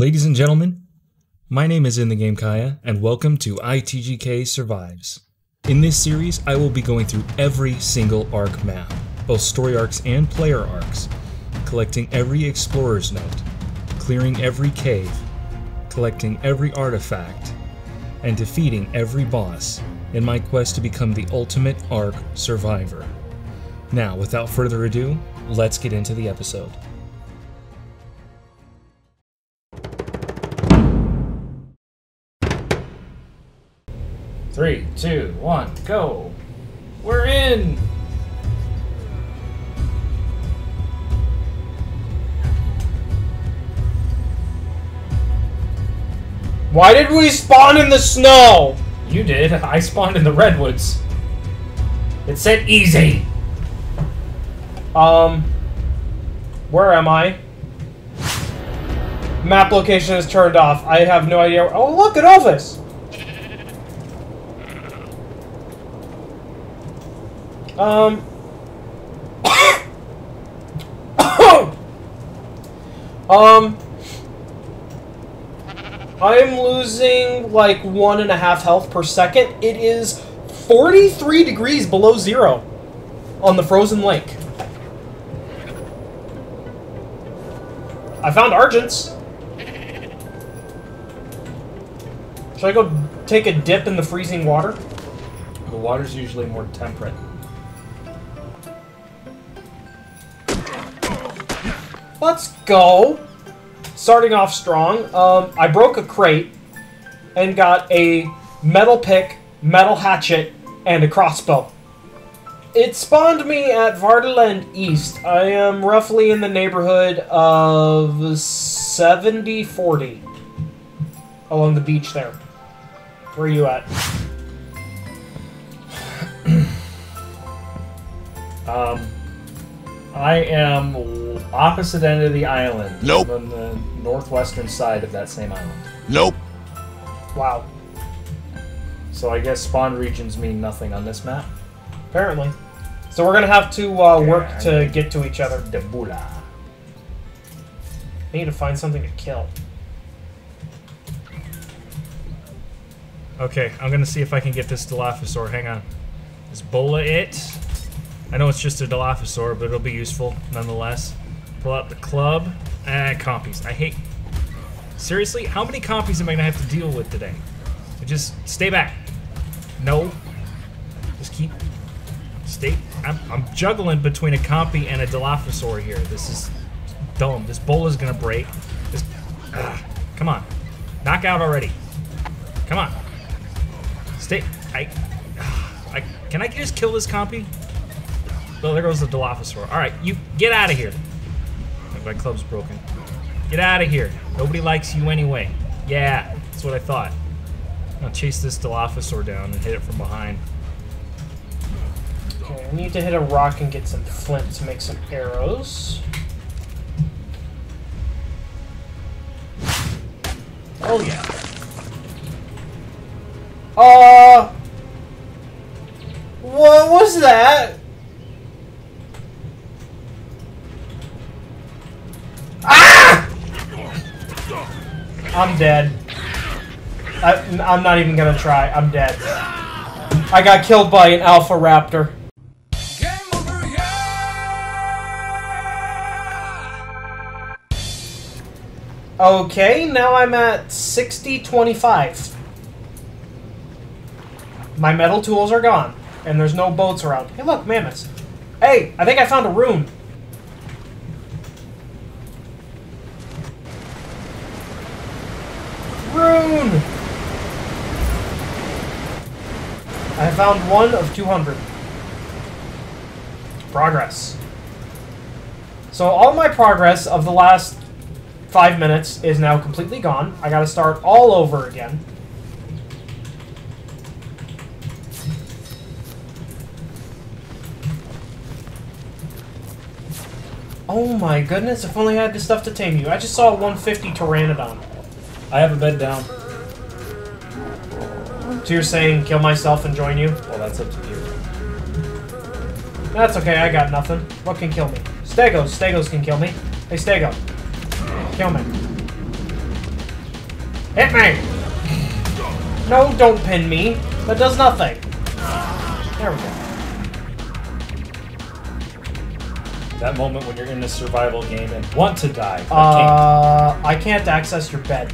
Ladies and gentlemen, my name is In the Game Kaya, and welcome to ITGK Survives. In this series, I will be going through every single Ark map, both story arcs and player arcs, collecting every explorer's note, clearing every cave, collecting every artifact, and defeating every boss in my quest to become the ultimate Ark survivor. Now, without further ado, let's get into the episode. Three, two, one, go! We're in! Why did we spawn in the snow? You did. I spawned in the redwoods. It said easy. Um, where am I? Map location is turned off. I have no idea. Oh, look at Elvis. Um. um. I'm losing like one and a half health per second. It is 43 degrees below zero on the frozen lake. I found Argents. Should I go take a dip in the freezing water? The water's usually more temperate. Let's go. Starting off strong. Um, I broke a crate and got a metal pick, metal hatchet, and a crossbow. It spawned me at Vardaland East. I am roughly in the neighborhood of 70-40 along the beach there. Where are you at? Um, I am opposite end of the island. Nope. I'm on the northwestern side of that same island. Nope. Wow. So I guess spawn regions mean nothing on this map. Apparently. So we're gonna have to uh, work Yeah, to get to each other. Debula. I need to find something to kill. Okay, I'm gonna see if I can get this Dilophosaur. Hang on. Is Bola it? I know it's just a Dilophosaur, but it'll be useful nonetheless. Pull out the club. Ah, compies. I hate. Seriously, how many compies am I gonna have to deal with today? Just stay back. No. Just keep. Stay. I'm, I'm juggling between a compy and a Dilophosaur here. This is dumb. This bowl is gonna break. This. ah, come on. Knock out already. Come on. Stay. I, I. Can I just kill this compy? Oh, there goes the Dilophosaur. All right, you get out of here. My club's broken. Get out of here. Nobody likes you anyway. Yeah, that's what I thought. I'll chase this Dilophosaur down and hit it from behind. Okay, I need to hit a rock and get some flint to make some arrows. Oh yeah. Uh. What was that? I'm dead. I, I'm not even gonna try. I'm dead. I got killed by an alpha raptor. Okay, now I'm at 60-25. My metal tools are gone, and there's no boats around. Hey look, mammoths. Hey, I think I found a rune. Rune! I found one of 200. Progress. So all my progress of the last five minutes is now completely gone. I gotta start all over again. Oh my goodness, if only I had the stuff to tame you. I just saw a 150 Pteranodon. I have a bed down. So you're saying kill myself and join you? Well, that's up to you. That's okay, I got nothing. What can kill me? Stegos. Stegos can kill me. Hey, Stego. Kill me. Hit me! No, don't pin me. That does nothing. There we go. That moment when you're in a survival game and want to die. Uh, I can't access your bed.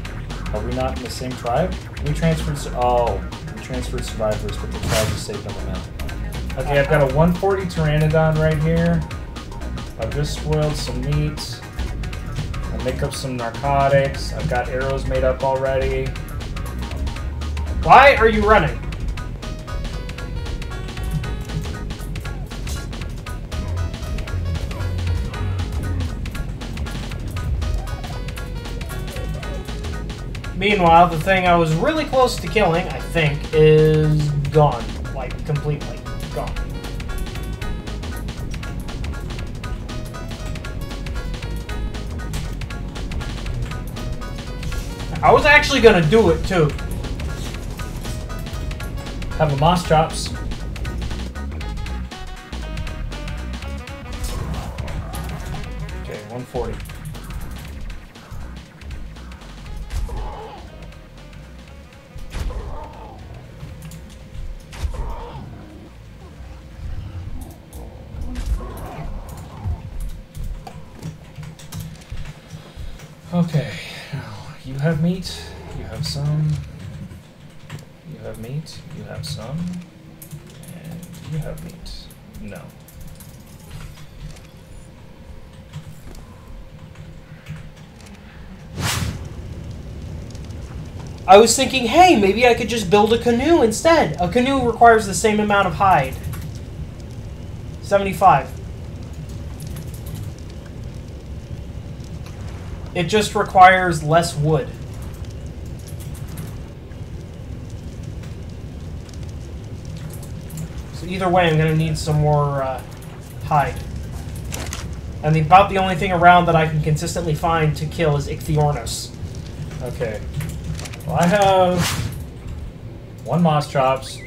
Are we not in the same tribe? We transferred. Oh, transferred survivors, but the tribe is safe on the mountain. Okay, I've got a 140 Pteranodon right here. I've just spoiled some meat. I'll make up some narcotics. I've got arrows made up already. Why are you running? Meanwhile, the thing I was really close to killing, I think, is gone. Like, completely gone. I was actually gonna do it too. Have a Moschops. Okay, 140. I was thinking, hey, maybe I could just build a canoe instead. A canoe requires the same amount of hide. 75. It just requires less wood. So either way, I'm going to need some more uh, hide. And the, about the only thing around that I can consistently find to kill is Ichthyornis. Okay. Well, I have one Moschops,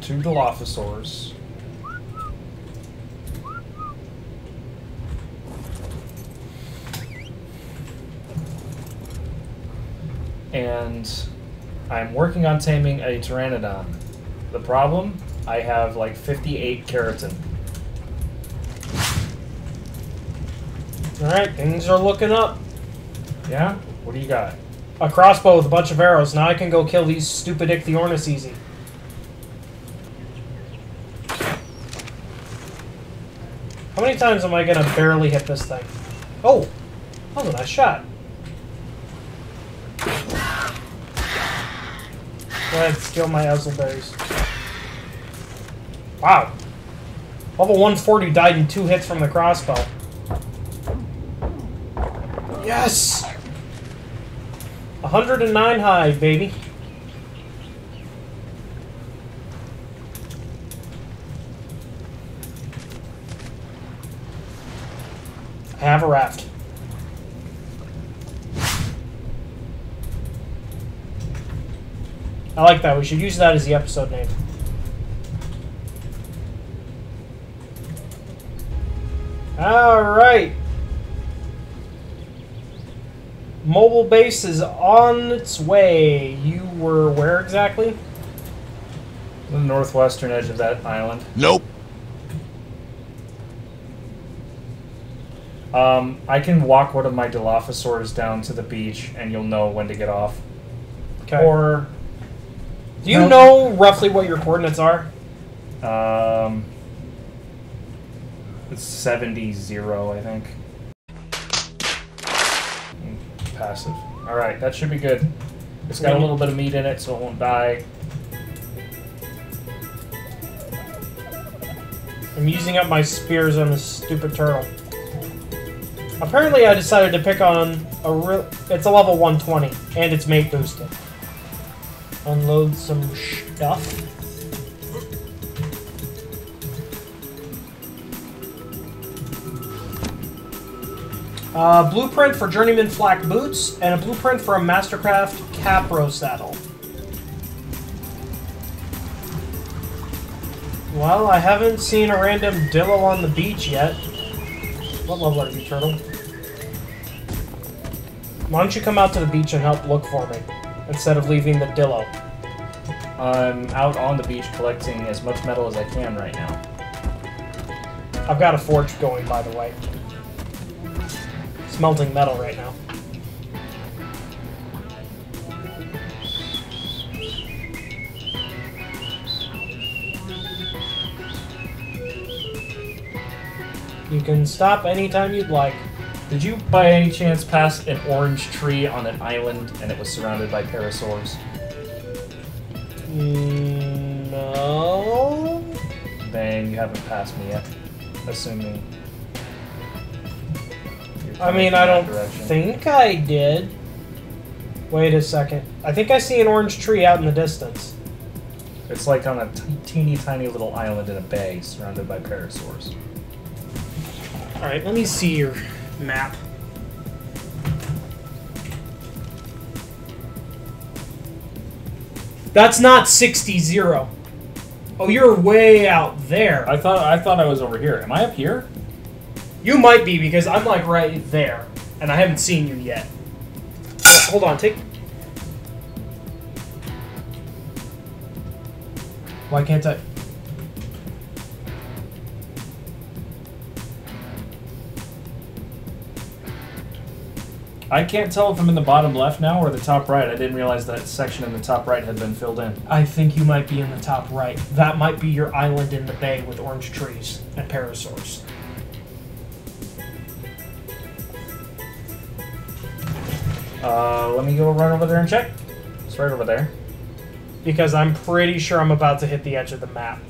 two Dilophosaurs, and I'm working on taming a Pteranodon. The problem? I have like 58 keratin. Alright, things are looking up. Yeah? What do you got? A crossbow with a bunch of arrows. Now I can go kill these stupid Ichthyornis easy. How many times am I gonna barely hit this thing? Oh! That was a nice shot. Go ahead, steal my Azulberries. Wow. Level 140 died in two hits from the crossbow. Yes! 109 hive, baby. I have a raft. I like that. We should use that as the episode name. Alright. Mobile base is on its way. You were where exactly? The northwestern edge of that island. Nope. Um, I can walk one of my Dilophosaurs down to the beach, and you'll know when to get off. Okay. Or, Do you no. know roughly what your coordinates are? um, it's 70 0, I think. Passive. Alright, that should be good. It's got a little bit of meat in it, so it won't die. I'm using up my spears on this stupid turtle. Apparently, I decided to pick on a real. It's a level 120, and it's mate boosted. Unload some stuff. Uh, blueprint for Journeyman Flak Boots, and a blueprint for a Mastercraft Capro Saddle. Well, I haven't seen a random Dillo on the beach yet. What level are you, Turtle? Why don't you come out to the beach and help look for me instead of leaving the Dillo? I'm out on the beach collecting as much metal as I can right now. I've got a forge going, by the way. Smelting metal right now. You can stop anytime you'd like. Did you by any chance pass an orange tree on an island and it was surrounded by parasaurs? Mm, No. Then you haven't passed me yet. Assuming. You're I mean, I don't direction. think I did. Wait a second. I think I see an orange tree out in the distance. It's like on a t- teeny tiny little island in a bay surrounded by parasaurs. Alright, let me see your map. That's not 60 0. Oh, you're way out there. I thought I thought I was over here. Am I up here? You might be because I'm like right there, and I haven't seen you yet. Oh, hold on, take. Why can't I? I can't tell if I'm in the bottom left now or the top right. I didn't realize that section in the top right had been filled in. I think you might be in the top right. That might be your island in the bay with orange trees and parasaurs. Uh, let me go run over there and check. It's right over there. Because I'm pretty sure I'm about to hit the edge of the map.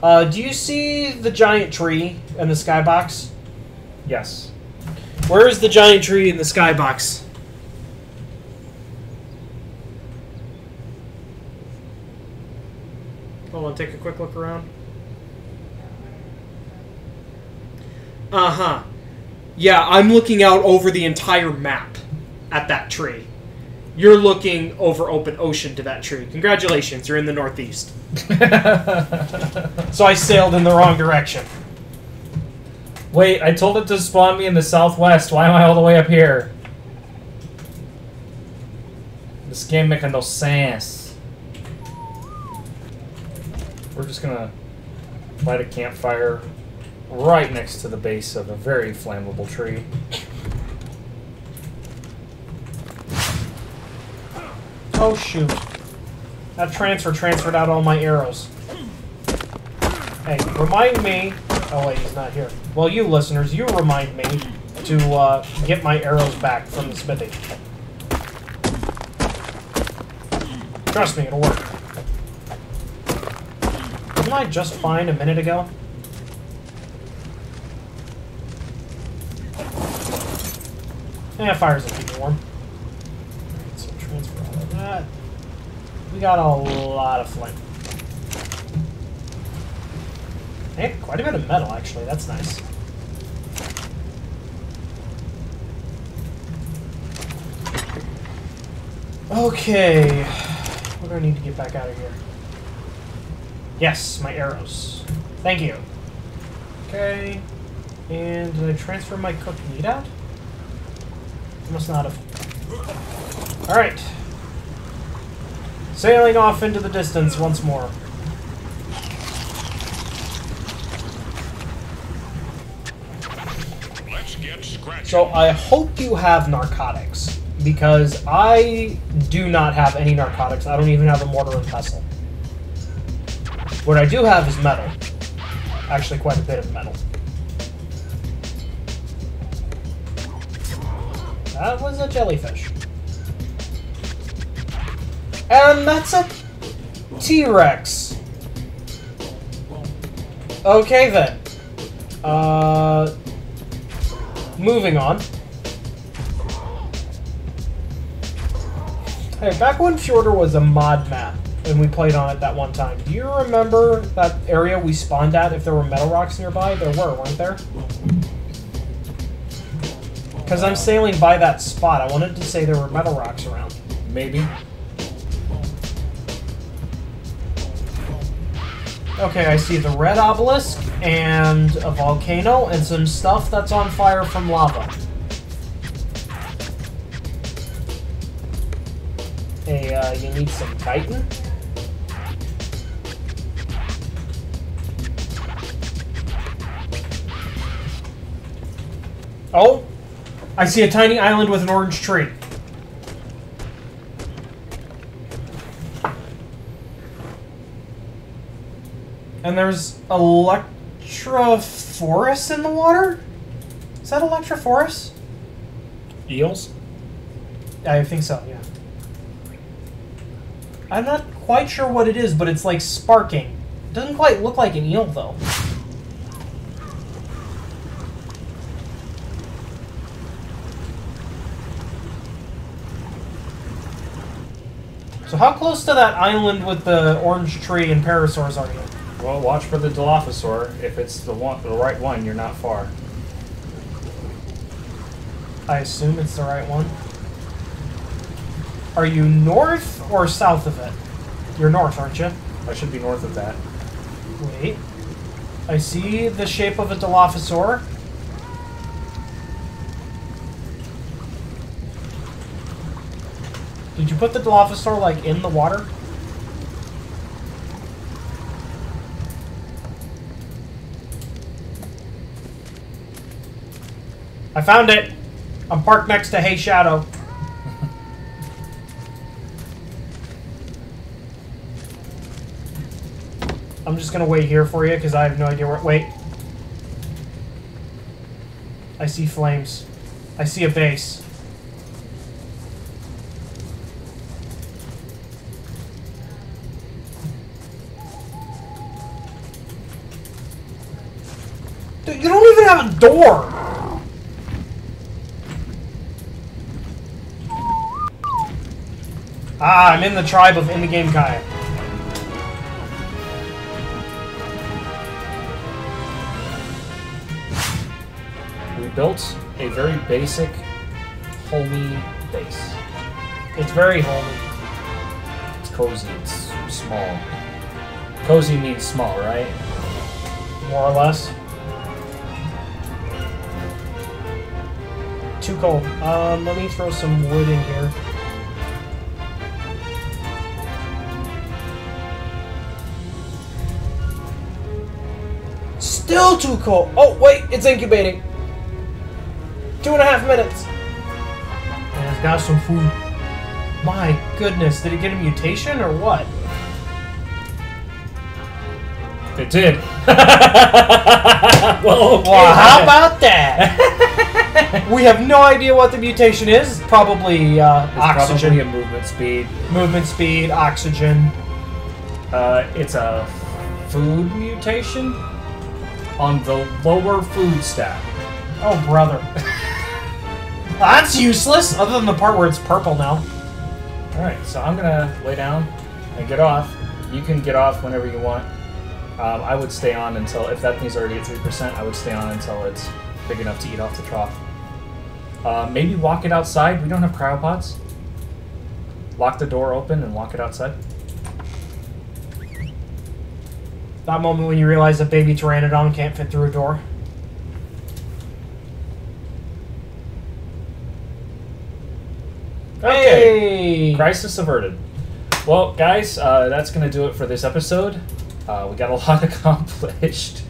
Uh, do you see the giant tree in the skybox? Yes. Where is the giant tree in the skybox? Hold on, take a quick look around. Uh huh. Yeah, I'm looking out over the entire map at that tree. You're looking over open ocean to that tree. Congratulations, you're in the northeast. So I sailed in the wrong direction. Wait, I told it to spawn me in the southwest. Why am I all the way up here? This game making no sense. We're just gonna light a campfire right next to the base of a very flammable tree. Oh shoot. That transfer transferred out all my arrows. Hey, remind me. Oh wait, he's not here. Well, you listeners, you remind me to uh, get my arrows back from the smithy. Trust me, it'll work. Didn't I just find a minute ago? Yeah, fires will keep warm. Alright, so transfer all of that. We got a lot of flame. Hey, quite a bit of metal, actually. That's nice. Okay. What do I need to get back out of here? Yes, my arrows. Thank you. Okay. And did I transfer my cooked meat out? Must not have. Alright. Sailing off into the distance once more. Let's get. So I hope you have narcotics. Because I do not have any narcotics. I don't even have a mortar and pestle. What I do have is metal. Actually, quite a bit of metal. That was a jellyfish. And that's a T-Rex. Okay then. Uh, moving on. Hey, back when Fjordur was a mod map and we played on it that one time, do you remember that area we spawned at if there were metal rocks nearby? There were, weren't there? Because I'm sailing by that spot. I wanted to say there were metal rocks around. Maybe. Okay, I see the red obelisk and a volcano and some stuff that's on fire from lava. Hey, uh, you need some Titan? Oh, I see a tiny island with an orange tree. And there's Electrophorus in the water? Is that Electrophorus? Eels? I think so, yeah. I'm not quite sure what it is, but it's like sparking. It doesn't quite look like an eel, though. So how close to that island with the orange tree and parasaurs are you? Well, watch for the Dilophosaur. If it's the one, the right one, you're not far. I assume it's the right one. Are you north or south of it? You're north, aren't you? I should be north of that. Wait. I see the shape of a Dilophosaur. Did you put the Dilophosaur, like, in the water? I found it! I'm parked next to Hey Shadow. I'm just gonna wait here for you because I have no idea where. Wait. I see flames. I see a base. Door! Ah, I'm in the tribe of in the game Kaya. We built a very basic, homey base. It's very homey. It's cozy. It's small. Cozy means small, right? More or less. Too cold. Um, let me throw some wood in here. Still too cold. Oh, wait, it's incubating. Two and a half minutes. And it's got some food. My goodness, did it get a mutation or what? It did. Well, okay. Well, how about that? we have no idea what the mutation is. Probably uh, It's oxygen, probably a movement speed. movement speed, oxygen. Uh, it's a food mutation on the lower food stack. Oh, brother. That's useless, other than the part where it's purple now. All right, so I'm gonna lay down and get off. You can get off whenever you want. Um, I would stay on until if that thing's already at three percent. I would stay on until it's big enough to eat off the trough. Uh, maybe walk it outside. We don't have cryopods. Lock the door open and walk it outside. That moment when you realize a baby pteranodon can't fit through a door. Hey! Crisis averted. Well, guys, uh, that's going to do it for this episode. Uh, we got a lot accomplished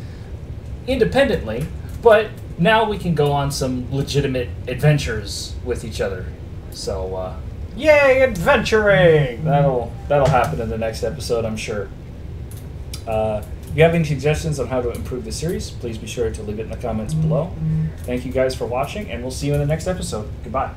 independently, but now we can go on some legitimate adventures with each other. So uh, Yay, adventuring! that'll that'll happen in the next episode, I'm sure. Uh, if you have any suggestions on how to improve the series, please be sure to leave it in the comments below. Thank you guys for watching, and we'll see you in the next episode. Goodbye.